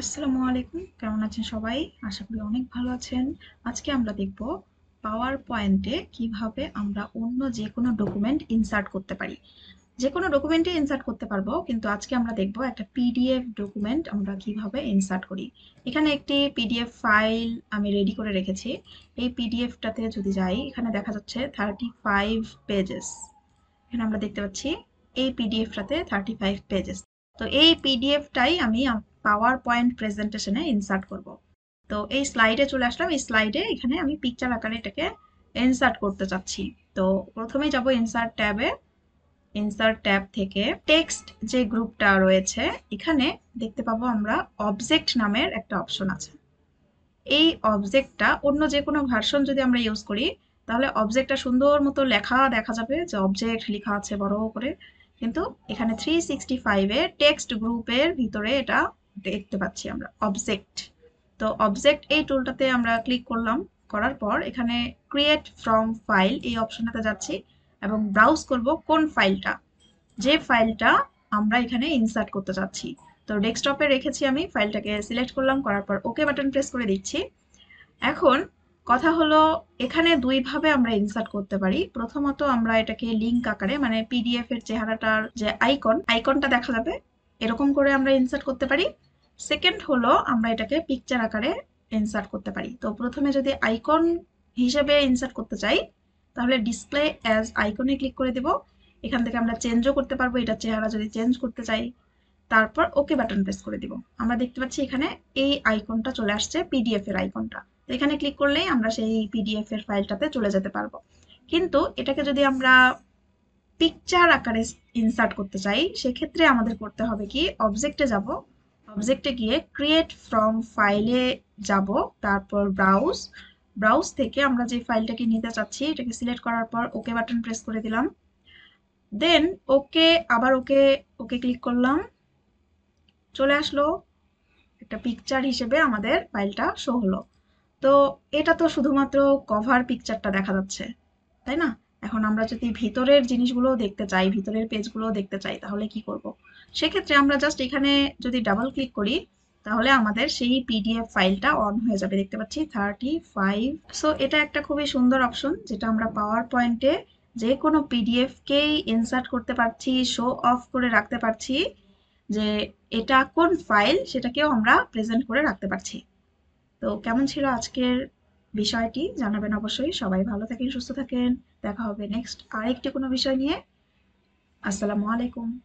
আসসালামু আলাইকুম। কেমন আছেন সবাই? আশা করি অনেক ভালো আছেন। আজকে আমরা দেখব পাওয়ার পয়েন্টে কীভাবে আমরা অন্য যে কোনো ডকুমেন্ট ইনসার্ট করতে পারি। যে কোনো ডকুমেন্টে ইনসার্ট করতে পারব, কিন্তু আজকে আমরা দেখব একটা পিডিএফ ডকুমেন্ট আমরা কীভাবে ইনসার্ট করি। এখানে একটি পিডিএফ ফাইল আমি রেডি করে রেখেছি। এই পিডিএফটাতে যদি যাই, এখানে দেখা যাচ্ছে থার্টি ফাইভ পেজেস এখানে আমরা দেখতে পাচ্ছি, এই পিডিএফটাতে থার্টি ফাইভ পেজেস তো এই পিডিএফটাই আমি পাওয়ার পয়েন্ট প্রেজেন্টেশনে ইনসার্ট করব। তো এই স্লাইডে চলে আসলাম। এই স্লাইডে এখানে আমি পিকচার আকারে এটাকে ইনসার্ট করতে চাচ্ছি। তো প্রথমেই যাব ইনসার্ট ট্যাবে। ইনসার্ট ট্যাব থেকে টেক্সট যে গ্রুপটা রয়েছে, এখানে দেখতে পাবো আমরা অবজেক্ট নামের একটা অপশন আছে। এই অবজেক্টটা অন্য যে কোনো ভার্সন যদি আমরা ইউজ করি, তাহলে অবজেক্টটা সুন্দর মতো লেখা দেখা যাবে যে অবজেক্ট লেখা আছে বড় করে। কিন্তু এখানে থ্রি সিক্সটি ফাইভে টেক্সট গ্রুপের ভিতরে এটা দেখতে পাচ্ছি আমরা অবজেক্ট তো অবজেক্ট এই টুলটাতে আমরা ক্লিক করলাম, করার পর এখানে ক্রিয়েট ফ্রম ফাইল এই অপশনটাতে যাচ্ছি এবং ব্রাউজ করব কোন ফাইলটা যে ফাইলটা আমরা এখানে ইনসার্ট করতে চাচ্ছি। তো ডেস্কটপে রেখেছি আমি ফাইলটাকে সিলেক্ট করলাম, করার পর ওকে বাটন প্রেস করে দিচ্ছি। এখন কথা হলো এখানে দুইভাবে আমরা ইনসার্ট করতে পারি। প্রথমত আমরা এটাকে লিঙ্ক আকারে মানে পিডিএফ এর চেহারাটার যে আইকন আইকনটা দেখা যাবে, এরকম করে আমরা ইনসার্ট করতে পারি। সেকেন্ড হলো আমরা এটাকে পিকচার আকারে ইনসার্ট করতে পারি। তো প্রথমে যদি আইকন হিসেবে ইনসার্ট করতে চাই, তাহলে ডিসপ্লে অ্যাজ আইকনে ক্লিক করে দেব। এখান থেকে আমরা চেঞ্জও করতে পারব, এটা চেহারা যদি চেঞ্জ করতে চাই। তারপর ওকে বাটন প্রেস করে দিব। আমরা দেখতে পাচ্ছি এখানে এই আইকনটা চলে আসছে পিডিএফ এর আইকনটা তো এখানে ক্লিক করলেই আমরা সেই পিডিএফ এর ফাইলটাতে চলে যেতে পারব। কিন্তু এটাকে যদি আমরা পিকচার আকারে ইনসার্ট করতে চাই, সেক্ষেত্রে আমাদের করতে হবে কি অবজেক্টে যাব। অবজেক্টে গিয়ে ক্রিয়েট ফ্রম ফাইলে যাব, তারপর ব্রাউজ ব্রাউজ থেকে আমরা যে ফাইলটাকে নিতে চাচ্ছি, এটাকে সিলেক্ট করার পর ওকে বাটন প্রেস করে দিলাম। দেন ওকে আবার ওকে ওকে ক্লিক করলাম। চলে আসলো একটা পিকচার হিসেবে আমাদের ফাইলটা শো হলো। তো এটা তো শুধুমাত্র কভার পিকচারটা দেখা যাচ্ছে, তাই না? এখন আমরা যদি ভিতরের জিনিসগুলো দেখতে চাই, ভিতরের পেজগুলো দেখতে চাই, তাহলে কি করব? সেক্ষেত্রে আমরা জাস্ট এখানে যদি ডাবল ক্লিক করি, তাহলে আমাদের সেই পিডিএফ ফাইলটা অন হয়ে যাবে। দেখতে পাচ্ছি থার্টি ফাইভ সো এটা একটা খুবই সুন্দর অপশন যেটা আমরা পাওয়ার পয়েন্টে যে কোনো পিডিএফকেই ইনসার্ট করতে পারছি শো অফ করে রাখতে পারছি, যে এটা কোন ফাইল সেটাকেও আমরা প্রেজেন্ট করে রাখতে পারছি। তো, কেমন ছিল আজকের বিষয়টি জানাবেন অবশ্যই। সবাই ভালো থাকেন, সুস্থ থাকেন। দেখা হবে নেক্সট আরেকটি কোনো বিষয় নিয়ে। আসসালামু আলাইকুম।